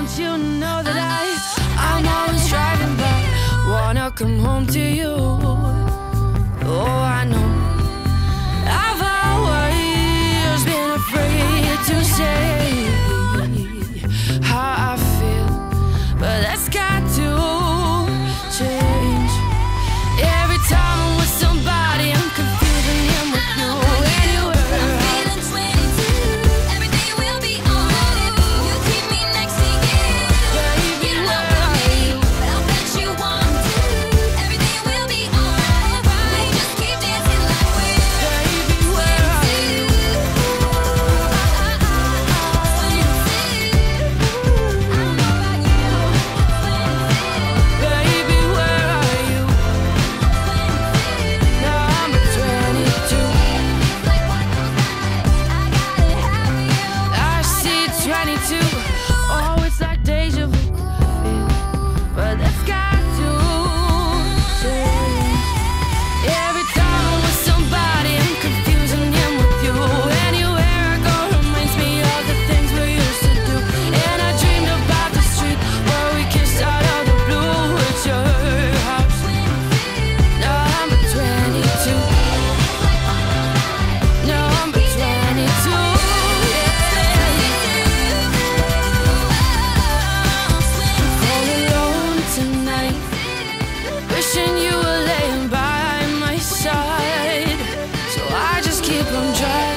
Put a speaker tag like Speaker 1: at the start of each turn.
Speaker 1: don't you know that I I'm always driving back Wanna come home to you. to keep on driving.